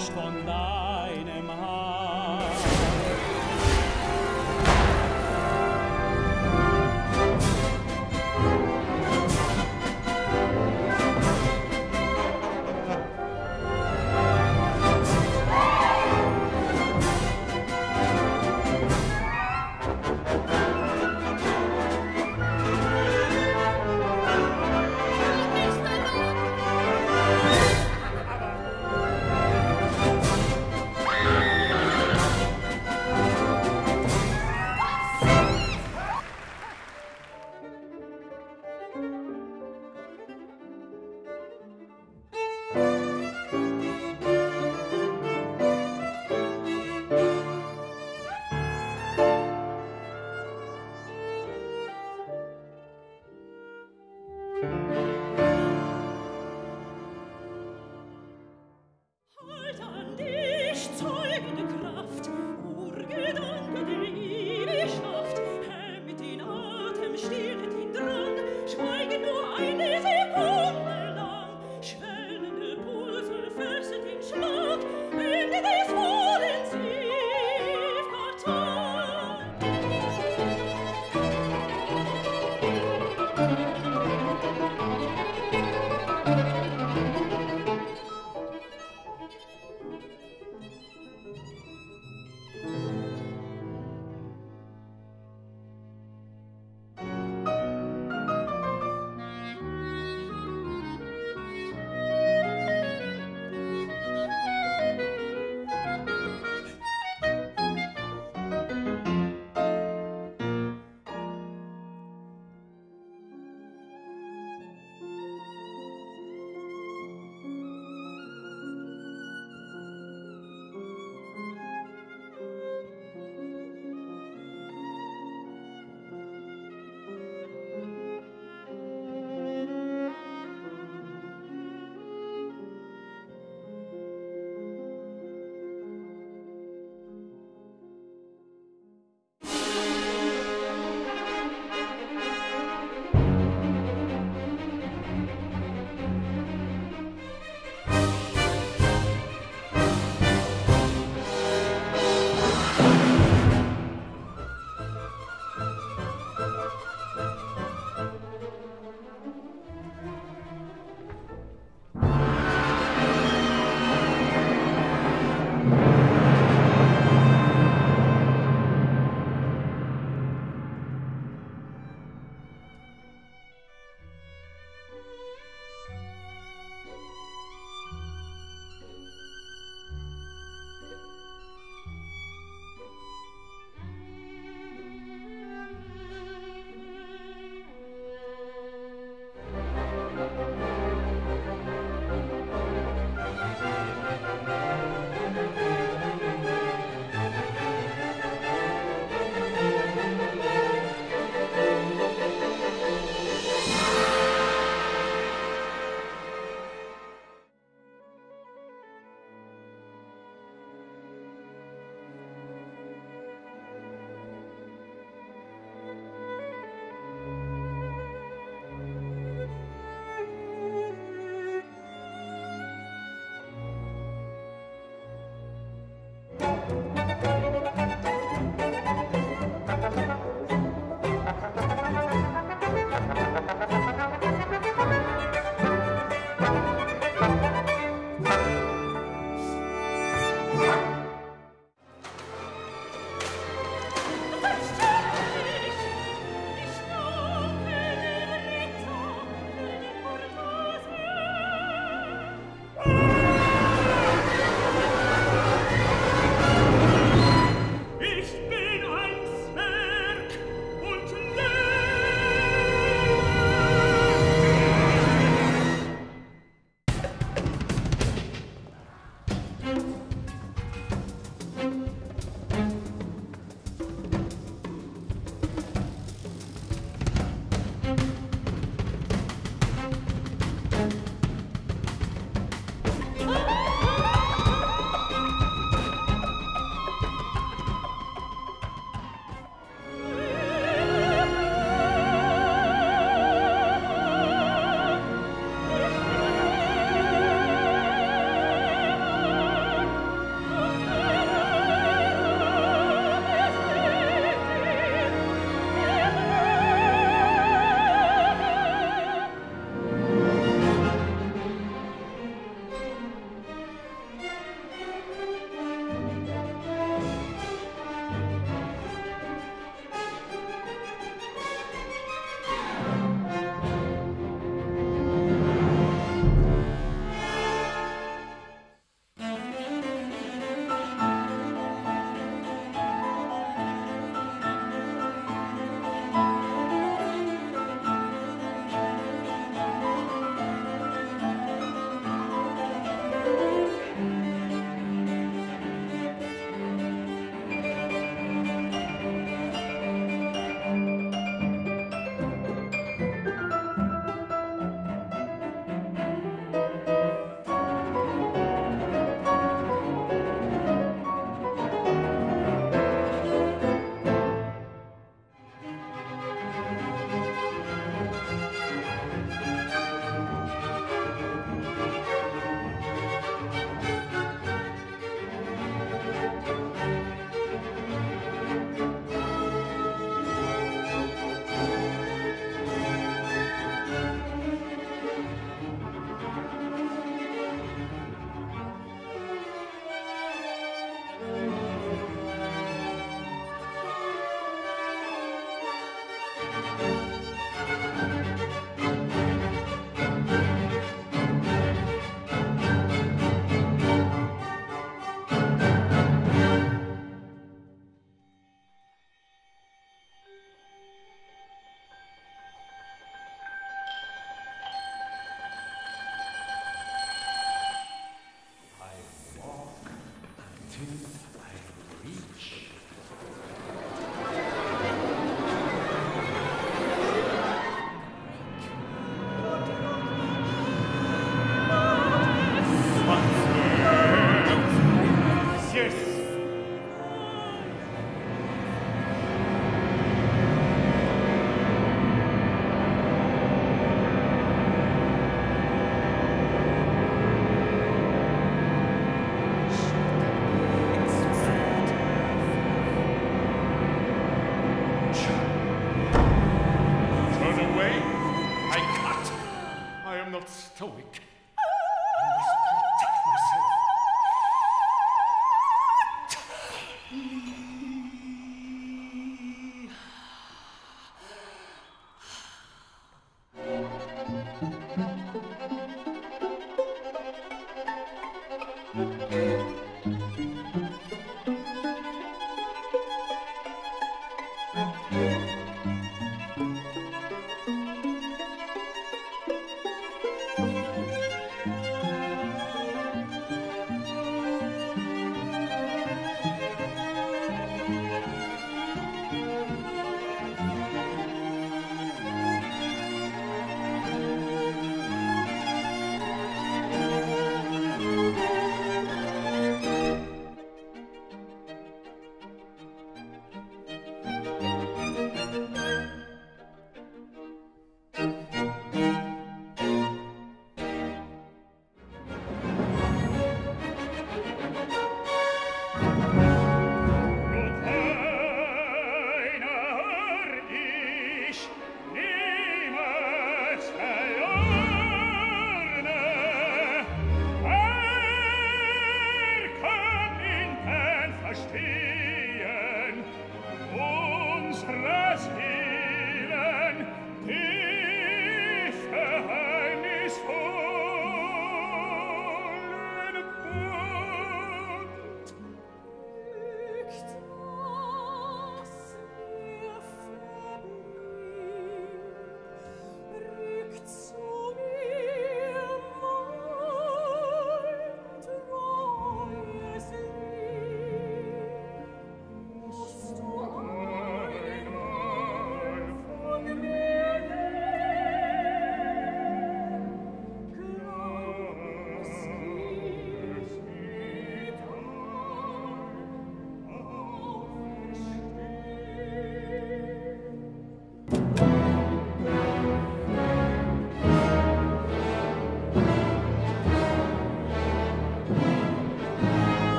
verstand. Not stoic.